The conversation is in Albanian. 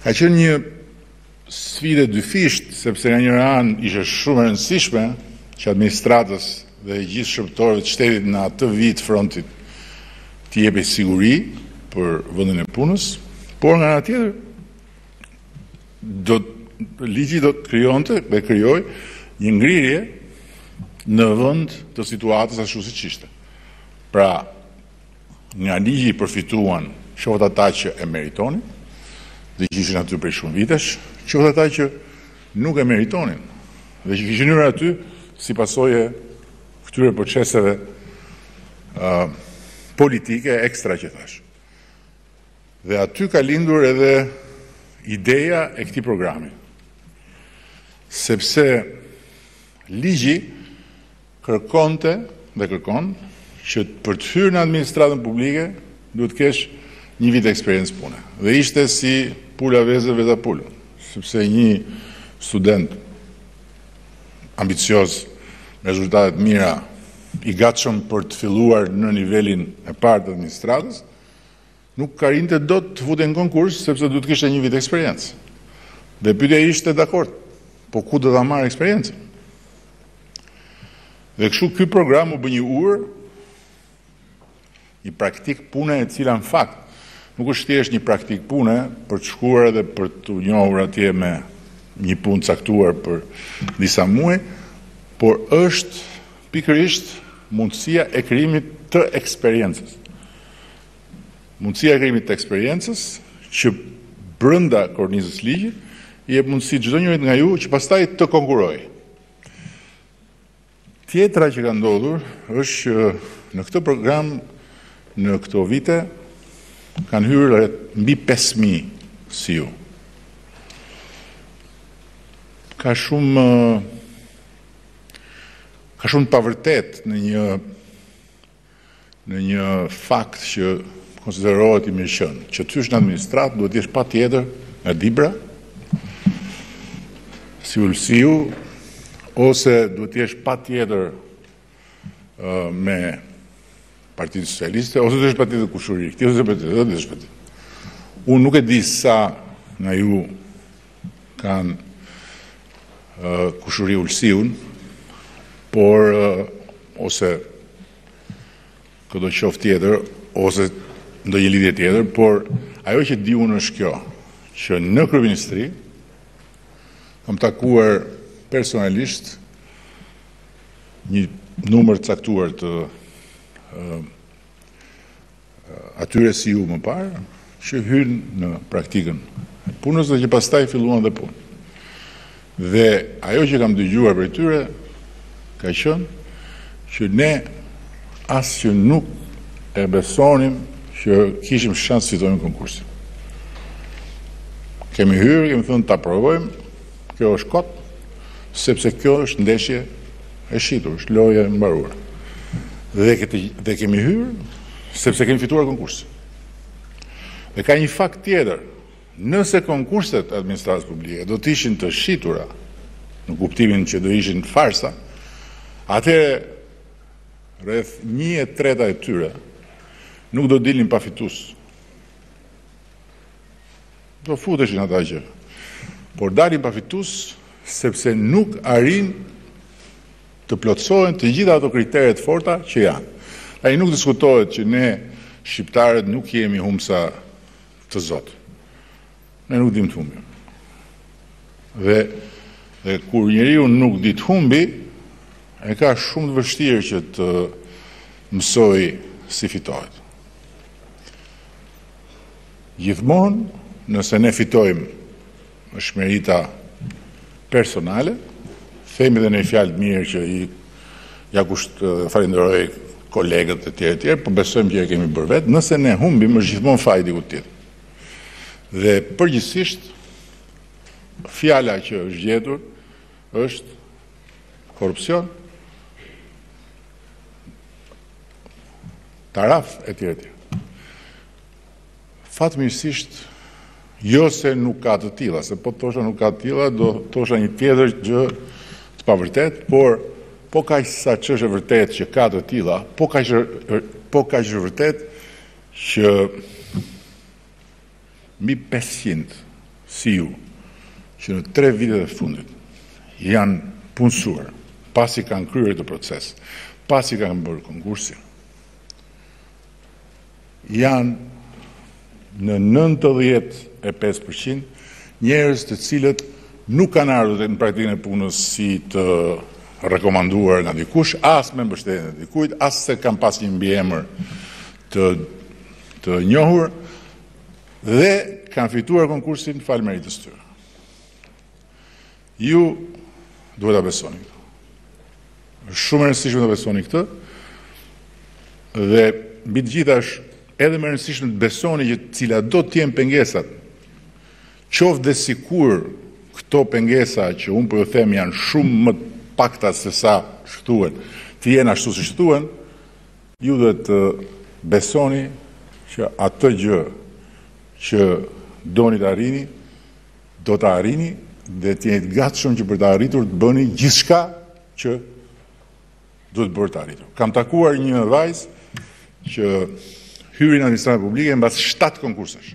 Ka qenë një sfidë e dyfishtë, sepse nga njëra anë ishte shumë e rëndësishme që administratës dhe gjithë shërbëtorëve të shtetit në atë vijë të frontit t'i jepej siguri për vendin e punës, por nga ana tjetër do ligji do të krijonte dhe krijoi një ngrirje në vend të situatës ashtu siç ishte. Pra, Nga ligji përfituan qoftë ata që e meritonin dhe që ishin aty prej shumë vitesh, qoftë ata që nuk e meritonin dhe që kishin hyrë aty si pasojë e këtyre proceseve uh, politike ekstra që thashë. Dhe aty ka lindur edhe ideja e këtij programi. Sepse ligji kërkonte dhe kërkon që për të hyrë në administratën publike duhet të kesh një vit eksperiencë pune. Dhe ishte si pula veza veza pulë, sepse një student ambicioz me rezultate të mira i gatshëm për të filluar në nivelin e parë të administratës, Nuk arrinte dot të futej në konkurs sepse duhet të kishte një vit eksperiencë. Dhe pyetja ishte dakord, po ku do ta marrë eksperiencën? Dhe kështu ky program u bë një urë, një praktikë pune e cila në fakt nuk është thjesht një praktikë pune për të shkuar edhe për t'u njohur atje me një punë të caktuar për disa muaj, por është pikërisht mundësia e krijimit të eksperiencës. Mundësia e krijimit të eksperiencës që brenda kornizës së ligjit i jep mundësi çdo njërit nga ju që pastaj të konkurrojë. Tjetra që ka ndodhur është që në këtë program në këto vite kanë hyrë mbi 5000 si ju. Ka shumë ka shumë të pavërtetë në një në një fakt që konsiderohet i mirëqenë, që të hysh në administratë duhet të jesh patjetër nga Dibra, si Ulsiu, ose duhet të jesh patjetër me Partinë Socialiste, ose duhet të jesh patjetër kushëri i këtij ose i atij, ose duhet të jesh patjetër. Unë nuk e di sa nga ju kanë kushëri Ulsiun, por ose këdo qoftë tjetër, ose ndonjë lidhje tjetër, por ajo që di unë është kjo, që në Kryeministri, kam takuar personalisht një numër të caktuar të atyre si ju më parë, që hyjnë në praktikën e punës dhe që pastaj filluan dhe punë. Dhe ajo që kam dëgjuar prej tyre, ka qenë që ne as që nuk e besonim që kishim shans të fitonim konkursin. Kemi hyrë, kemi thënë ta provojmë, Kjo është kot, sepse kjo është ndeshje e shitur, është lojë e mbaruar. Dhe kemi hyrë, sepse kemi fituar konkursin. Dhe ka një fakt tjetër, nëse konkurset e administratës publike do të ishin të shitura, në kuptimin që do ishin farsa, atëherë rreth një e treta e tyre nuk do dilnin pa fitues. Do futeshin ata që por dalin pa fitues sepse nuk arrin të plotësohen të gjitha ato kritere të forta që janë. Ai nuk diskutohet që ne shqiptarët nuk jemi humbsa të zotë. Ne nuk dimë të humbim. Dhe kur njeriu nuk di të humbë, e ka shumë të vështirë që të mësojë si fitohet. Gjithmonë nëse ne fitojmë është merita personale, themi dhe ndonjë fjalë të mirë që ia kusht falënderoj kolegët e tjera e tjera, po besojmë që e kemi bërë vetë, nëse ne humbim është gjithmonë faji i dikujt tjetër. Dhe përgjithsisht fjala që është gjetur është korrupsion, taraf e tjera e tjera. Fatmirësisht jo se nuk ka të tilla, se po të thosha nuk ka të tilla, do të thosha një tjetër gjë të pavërtetë, por po kaq sa ç'është e vërtetë që ka të tilla, po kaq është e vërtetë që mbi 500 si ju që në 3 vitet e fundit janë punësuar, pasi kanë kryer këtë proces, pasi kanë bërë konkursin, janë në nëntëdhjetë e pesë për qind njerëz të cilët nuk kanë ardhur në praktikën e punës si të rekomanduar nga dikush, as me mbështetjen e dikujt, as se kanë pas një mbiemër të njohur dhe kanë fituar konkursin falë meritës së tyre. Ju duhet ta besoni këtë. Është shumë e rëndësishme ta besoni këtë. Dhe mbi të gjitha është edhe më e rëndësishme të besoni që cilado të jenë pengesat. Qoftë dhe sikur këto pengesa që unë po ju them janë shumë më të pakta se sa ç'thuhen, të jenë ashtu siç thuhen, ju duhet të besoni që atë gjë që doni ta arrini, Do ta arrini dhe të jeni të gatshëm që për ta arritur të bëni gjithçka që duhet bërë të arrihet. Kam takuar një vajzë që hyri në administratën publike mbas 7 konkursesh.